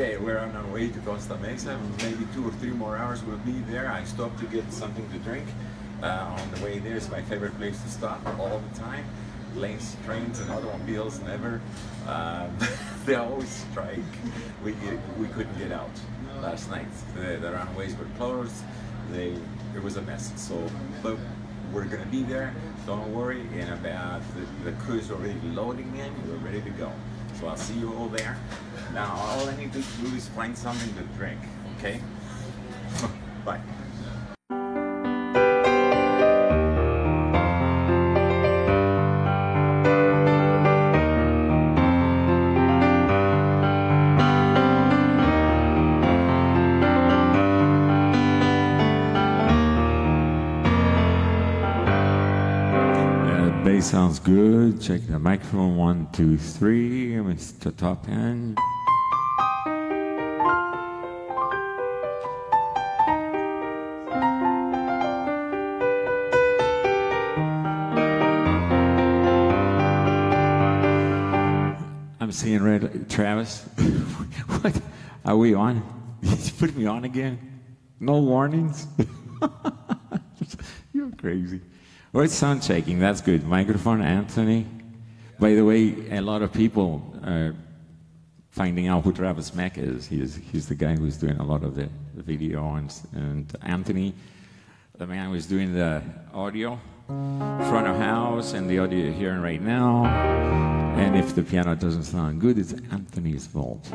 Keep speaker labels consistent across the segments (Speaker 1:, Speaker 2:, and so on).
Speaker 1: Okay, we're on our way to Costa Mesa. Maybe two or three more hours we'll be there. I stopped to get something to drink. Uh, on the way there, it's my favorite place to stop all the time. Planes, trains, and automobiles never. Um, they always strike. We we couldn't get out last night. The, the runways were closed. They it was a mess. So, but we're gonna be there. Don't worry. And about the, the crew is already loading in. We're ready to go. So I'll see you all there. Now all I need to do is find something to drink. Okay. Bye.
Speaker 2: Bass sounds good. Check the microphone. One, two, three. Mr. Top Hand. Seeing red. Travis, what? Are we on? He's put me on again? No warnings? You're crazy. Well, it's sound checking. That's good. Microphone, Anthony. By the way, a lot of people are finding out who Travis Mack is. He's, he's the guy who's doing a lot of the, the video. And, and Anthony, the man who's doing the audio, front of house, and the audio you're hearing right now. And if the piano doesn't sound good, it's Anthony's fault.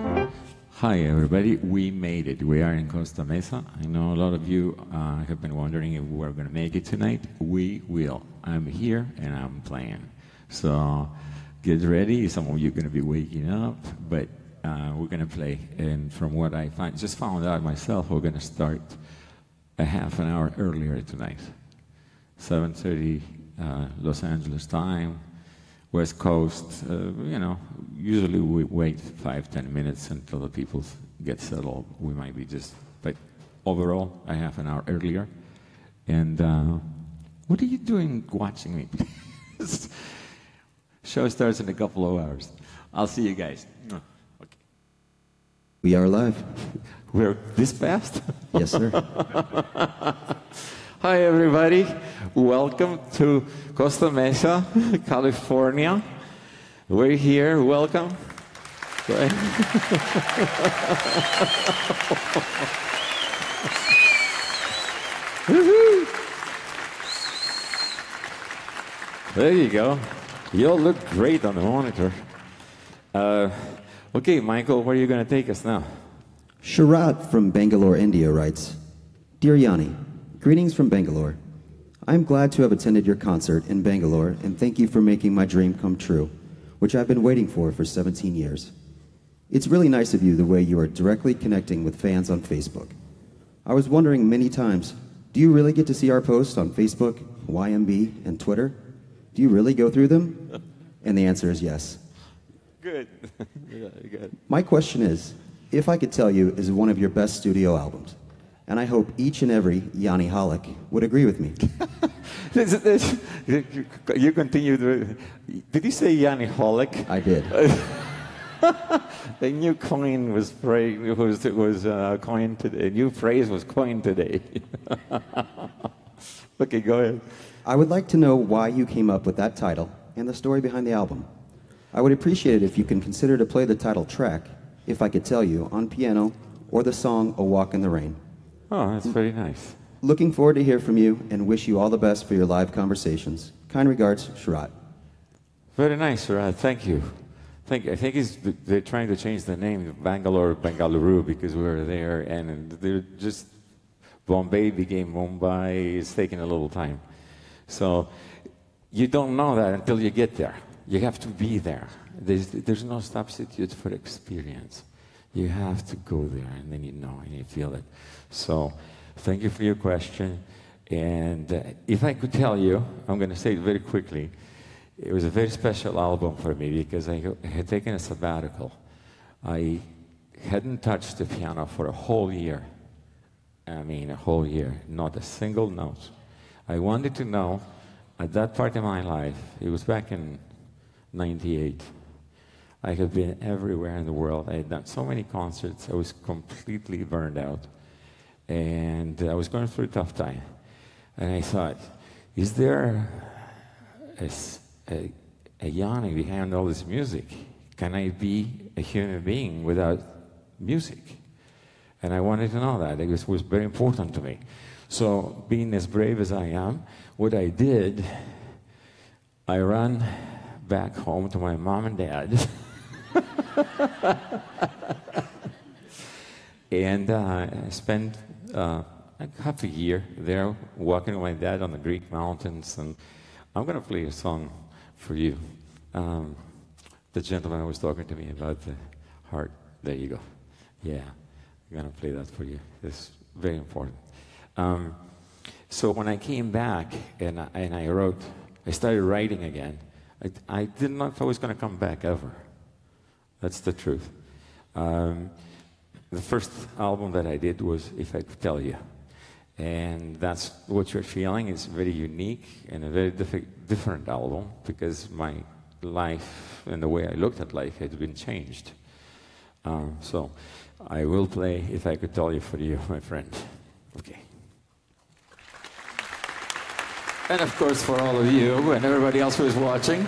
Speaker 2: Hi, everybody. We made it. We are in Costa Mesa. I know a lot of you uh, have been wondering if we're going to make it tonight. We will. I'm here and I'm playing. So get ready. Some of you are going to be waking up, but uh, we're going to play. And from what I find, just found out myself, we're going to start a half an hour earlier tonight. 7.30 uh, Los Angeles time. West Coast, uh, you know, usually we wait five, ten minutes until the people get settled. We might be just, but overall, a half an hour earlier. And uh, what are you doing watching me? Show starts in a couple of hours. I'll see you guys. Okay.
Speaker 3: We are live.
Speaker 2: We're this fast?
Speaker 3: Yes, sir.
Speaker 2: Hi, everybody. Welcome to Costa Mesa, California. We're here. Welcome. There you go. You all look great on the monitor. Uh, okay, Michael, where are you going to take us now?
Speaker 3: Sharat from Bangalore, India writes Dear Yanni, greetings from Bangalore. I'm glad to have attended your concert in Bangalore and thank you for making my dream come true, which I've been waiting for for 17 years. It's really nice of you the way you are directly connecting with fans on Facebook. I was wondering many times do you really get to see our posts on Facebook, YMB, and Twitter? Do you really go through them? And the answer is yes.
Speaker 2: Good. yeah, good.
Speaker 3: My question is if I could tell you is one of your best studio albums, and I hope each and every Yanni Hollick would agree with me.
Speaker 2: You continue. Did you say Yanni Holic?
Speaker 3: I did.
Speaker 2: A new coin was was was uh, coined today. A new phrase was coined today. okay, go ahead.
Speaker 3: I would like to know why you came up with that title and the story behind the album. I would appreciate it if you can consider to play the title track, if I could tell you, on piano or the song A Walk in the Rain.
Speaker 2: Oh, that's very nice.
Speaker 3: Looking forward to hear from you and wish you all the best for your live conversations. Kind regards, Sharat.
Speaker 2: Very nice, Rad. Thank you. Thank you. I think they're trying to change the name Bangalore, Bengaluru, because we were there, and they're just Bombay became Mumbai. It's taking a little time. So you don't know that until you get there. You have to be there. There's, there's no substitute for experience. You have to go there, and then you know and you feel it. So thank you for your question. And uh, if I could tell you, I'm going to say it very quickly. It was a very special album for me because I had taken a sabbatical. I hadn't touched the piano for a whole year. I mean, a whole year, not a single note. I wanted to know at that part of my life, it was back in 98, I had been everywhere in the world. I had done so many concerts. I was completely burned out. And I was going through a tough time. And I thought, is there a, a, a behind all this music? Can I be a human being without music? And I wanted to know that. It was, was very important to me. So, being as brave as I am, what I did, I ran back home to my mom and dad. and uh, I spent uh, half a year there walking with my dad on the Greek mountains. And I'm going to play a song for you. Um, the gentleman was talking to me about the heart. There you go. Yeah, I'm going to play that for you. It's very important. Um, so when I came back and I, and I wrote, I started writing again. I, I didn't know if I was going to come back ever. That's the truth. Um, the first album that I did was If I Could Tell You. And that's what you're feeling. It's very unique and a very diff- different album because my life and the way I looked at life had been changed. Um, so I will play If I Could Tell You for you, my friend. Okay. And of course, for all of you and everybody else who is watching.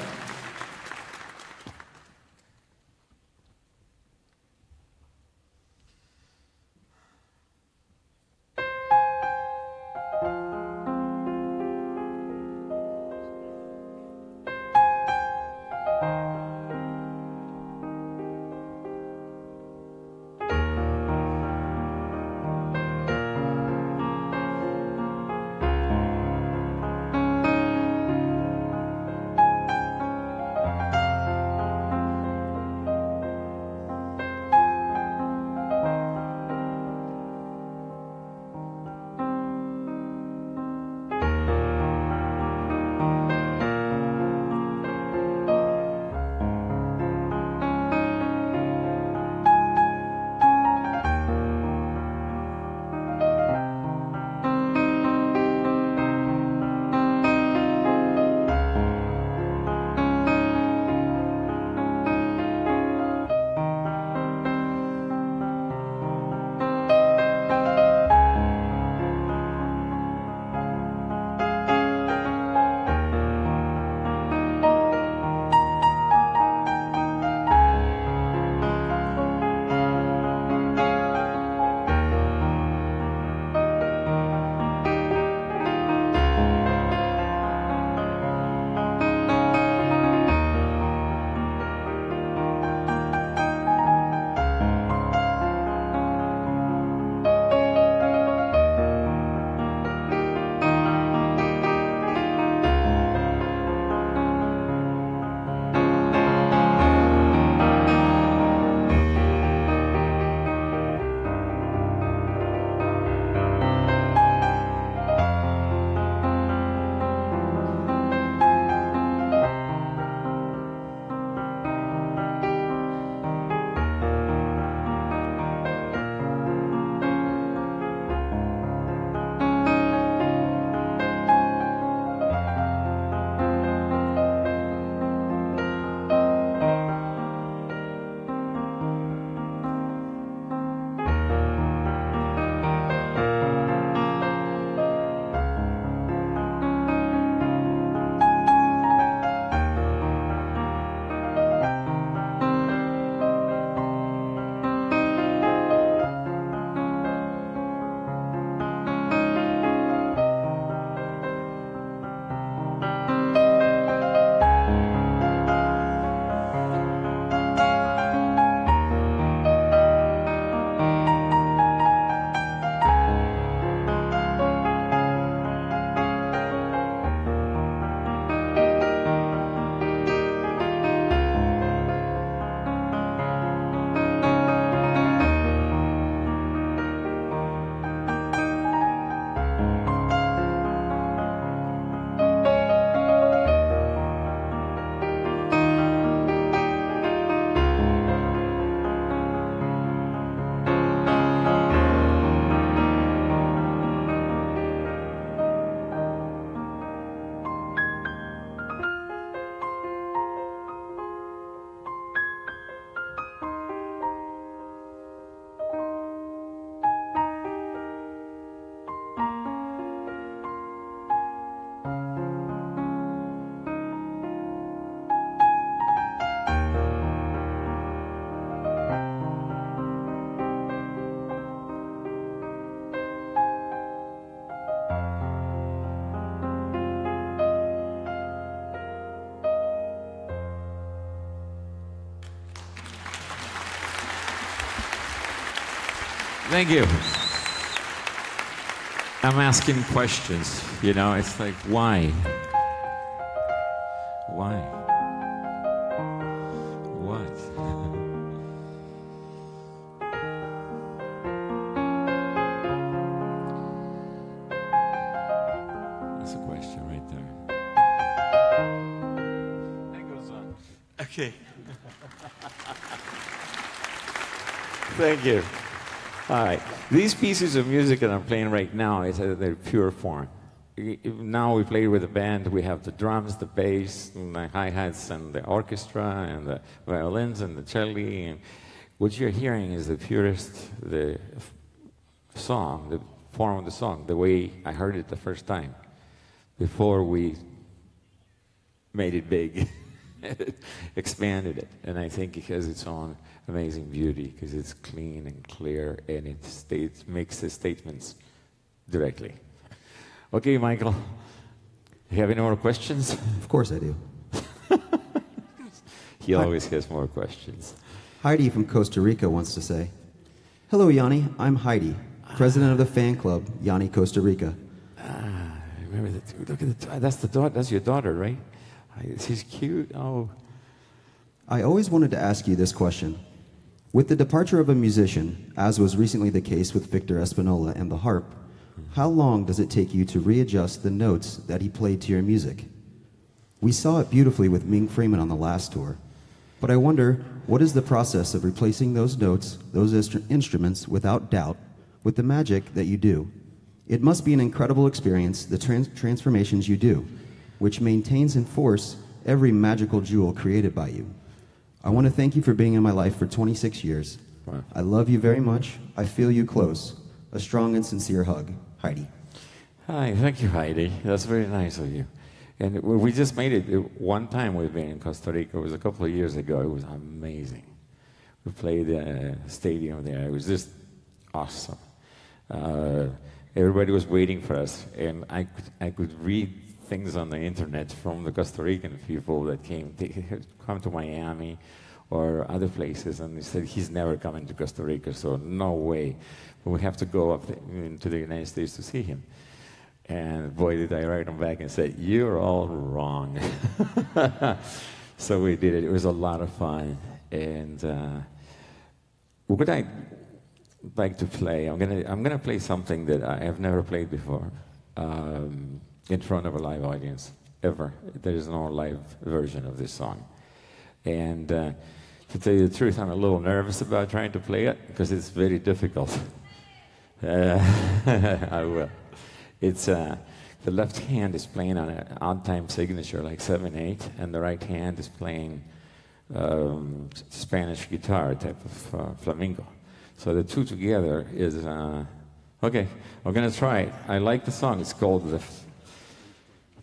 Speaker 2: Thank you. I'm asking questions, you know, it's like, why? Why? What? That's a question right there. That goes on. Okay. Thank you. All right. These pieces of music that I'm playing right now is uh, their pure form. Now we play with a band. We have the drums, the bass, the hi hats, and the orchestra, and the violins, and the cello. And what you're hearing is the purest, the song, the form of the song, the way I heard it the first time, before we made it big, expanded it, and I think it has its own amazing beauty because it's clean and clear and it states makes the statements directly. Okay, Michael, you have any more questions?
Speaker 3: Of course I do.
Speaker 2: He always has more questions.
Speaker 3: Heidi from Costa Rica wants to say, Hello, Yanni. I'm Heidi, president of the fan club, Yanni Costa Rica.
Speaker 2: Ah, remember that? Look at the. That's the daughter. That's your daughter, right? She's cute. Oh,
Speaker 3: I always wanted to ask you this question. With the departure of a musician, as was recently the case with Victor Espinola and the harp, how long does it take you to readjust the notes that he played to your music? We saw it beautifully with Ming Freeman on the last tour, but I wonder what is the process of replacing those notes, those instru- instruments, without doubt, with the magic that you do? It must be an incredible experience, the trans- transformations you do, which maintains in force every magical jewel created by you. I want to thank you for being in my life for 26 years.
Speaker 2: Wow.
Speaker 3: I love you very much. I feel you close. A strong and sincere hug. Heidi.
Speaker 2: hi. Thank you, Heidi. That's very nice of you. And we we just made it one time. We've been in Costa Rica. It was a couple of years ago. It was amazing. We played the stadium there. It was just awesome. Uh, everybody was waiting for us, and I could, I could read things on the internet from the Costa Rican people that came had come to Miami or other places, and said he's never coming to Costa Rica, so no way. We have to go up into the United States to see him. And boy, did I write him back and say, "You're all wrong." so we did it. It was a lot of fun, and. Uh, what I like to play, I'm gonna I'm gonna play something that I have never played before um, in front of a live audience ever. There is no live version of this song, and uh, to tell you the truth, I'm a little nervous about trying to play it because it's very difficult. Uh, I will. It's uh, the left hand is playing on an odd time signature like seven eight, and the right hand is playing um, Spanish guitar type of uh, flamenco. So the two together is uh, okay. We're gonna try it. I like the song. It's called the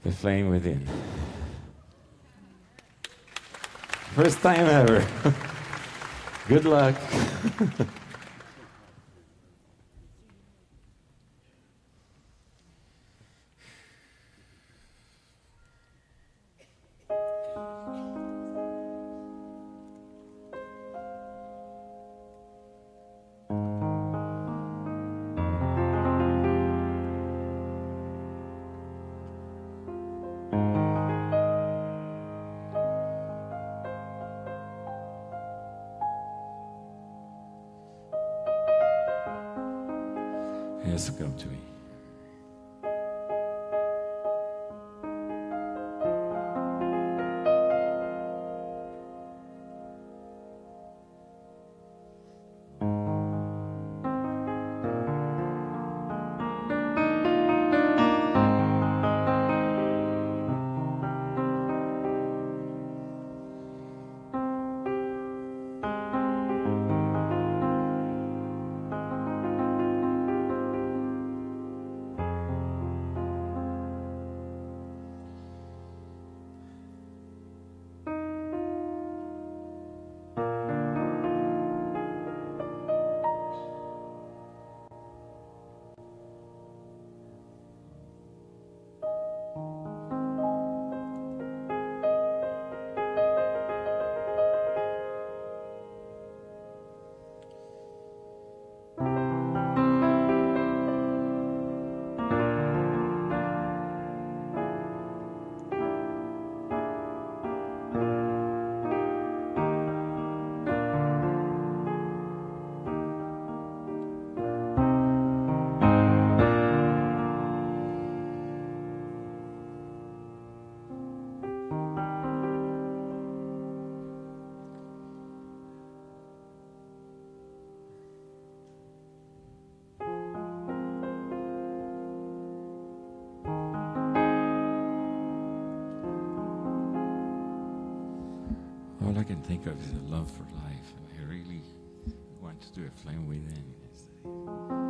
Speaker 2: the Flame Within. First time ever. Good luck. think of is a love for life. And I really want to do a flame within.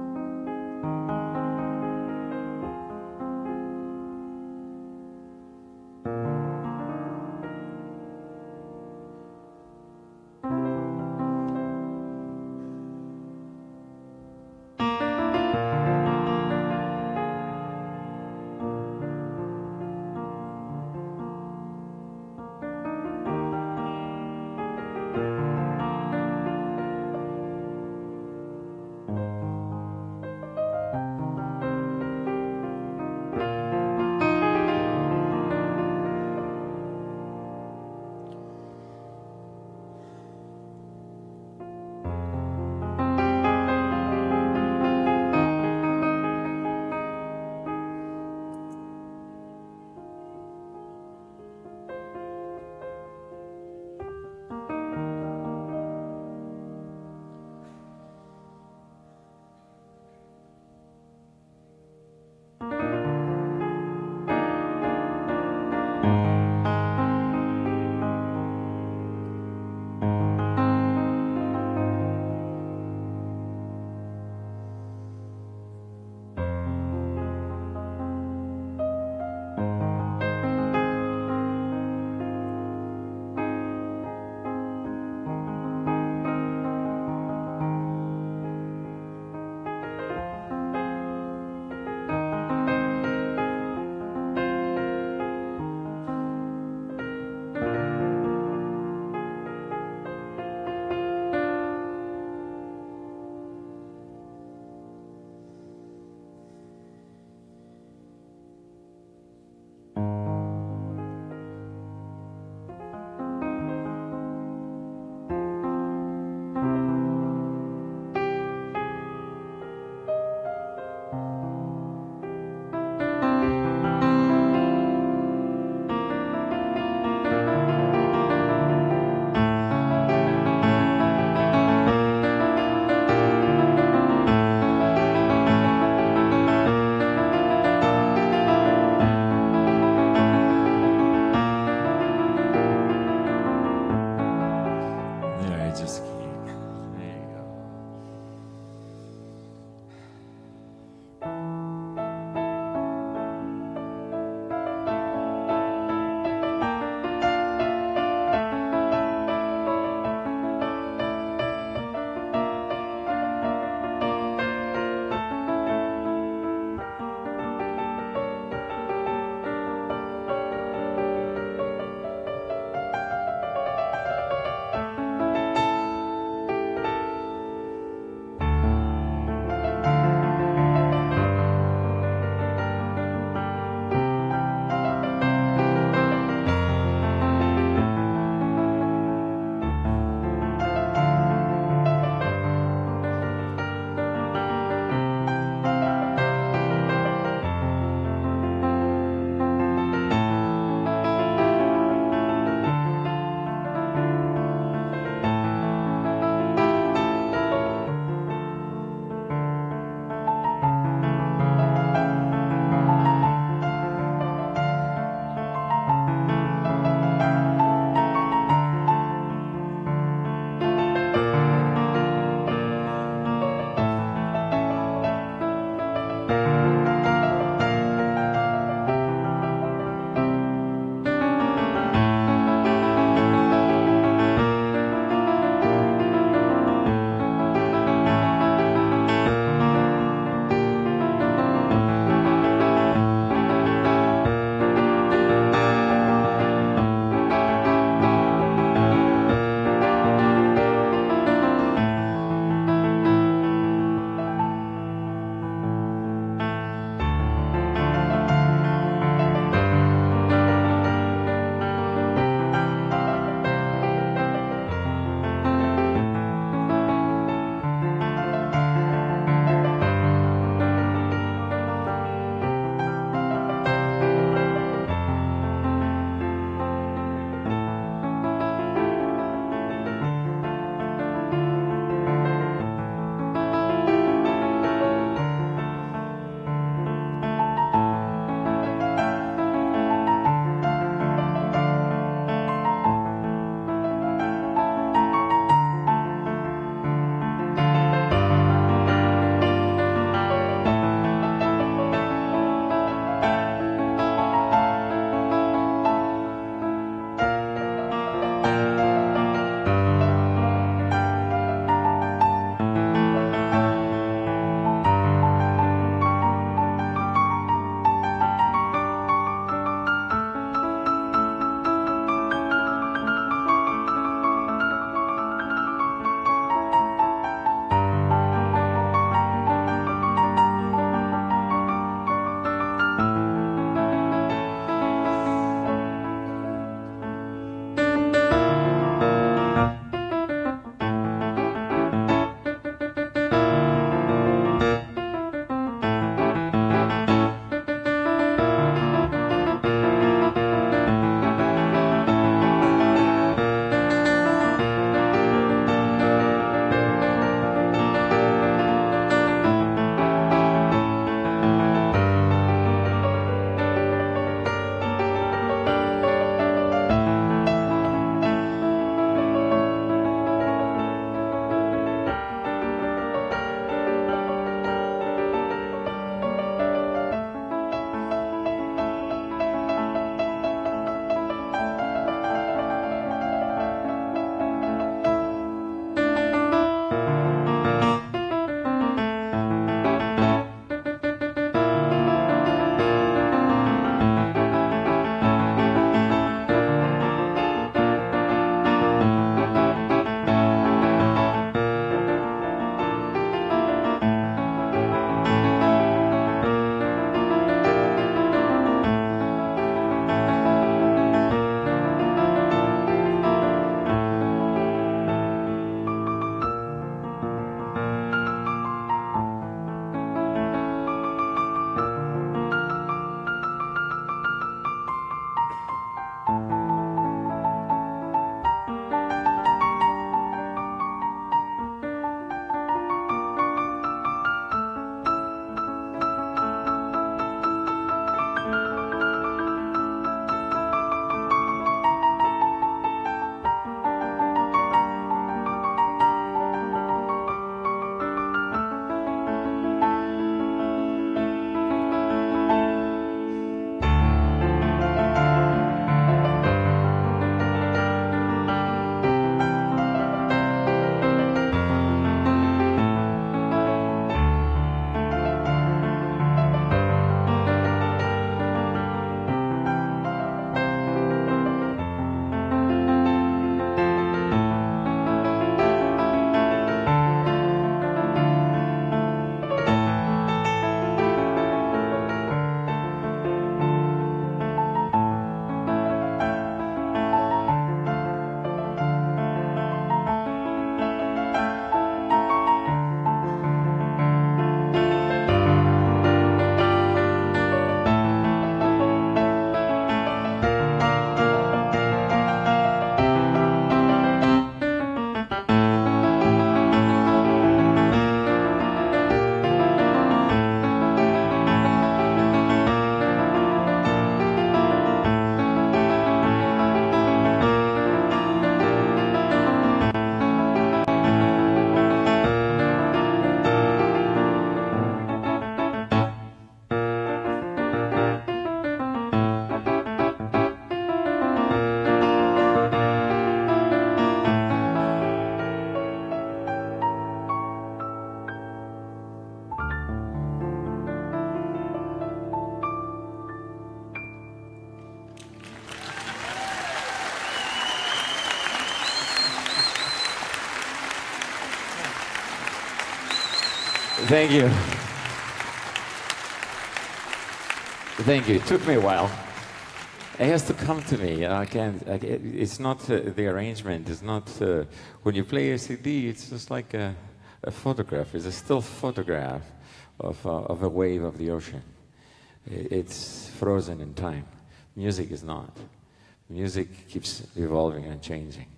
Speaker 2: Thank you. Thank you. It took me a while. It has to come to me. I can't. I, it's not uh, the arrangement. It's not uh, when you play a CD. It's just like a, a photograph. It's a still photograph of, uh, of a wave of the ocean. It's frozen in time. Music is not. Music keeps evolving and changing,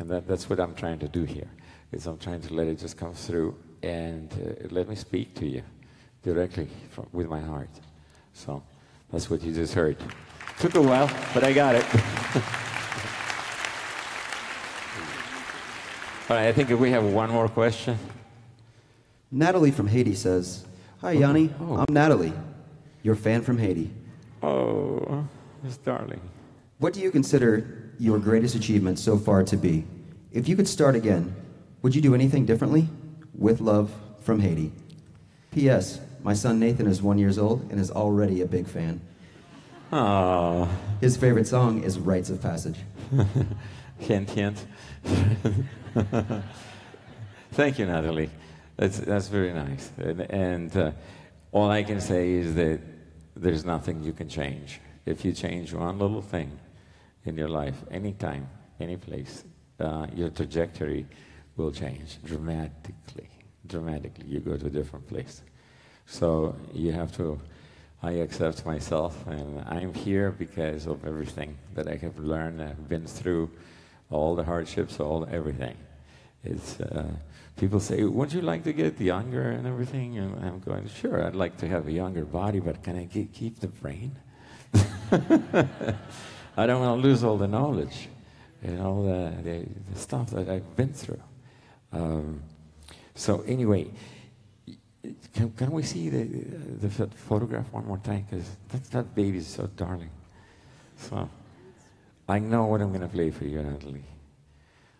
Speaker 2: and that, that's what I'm trying to do here. Is I'm trying to let it just come through and uh, let me speak to you directly from, with my heart. So that's what you just heard. Took a while, but I got it. All right, I think if we have one more question.
Speaker 3: Natalie from Haiti says, Hi, Yanni.
Speaker 2: Oh.
Speaker 3: I'm Natalie, your fan from Haiti.
Speaker 2: Oh, Miss Darling.
Speaker 3: What do you consider your greatest achievement so far to be? If you could start again, would you do anything differently? With love from Haiti. P.S. My son Nathan is one years old and is already a big fan.
Speaker 2: Oh,
Speaker 3: His favorite song is Rites of Passage.
Speaker 2: hint, hint. Thank you, Natalie. That's, that's very nice. And, and uh, all I can say is that there's nothing you can change. If you change one little thing in your life, anytime, any place, uh, your trajectory will change dramatically. Dramatically, you go to a different place. So you have to. I accept myself, and I'm here because of everything that I have learned. I've been through all the hardships, all everything. It's uh, people say, "Would you like to get younger and everything?" And I'm going, "Sure, I'd like to have a younger body, but can I ke- keep the brain?" I don't want to lose all the knowledge, you know, the, the, the stuff that I've been through. Um, so anyway, can, can we see the, the ph- photograph one more time? Because that, that baby is so darling. So I know what I'm going to play for you, Natalie.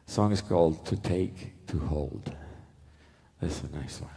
Speaker 2: song is called To Take, To Hold. That's a nice one.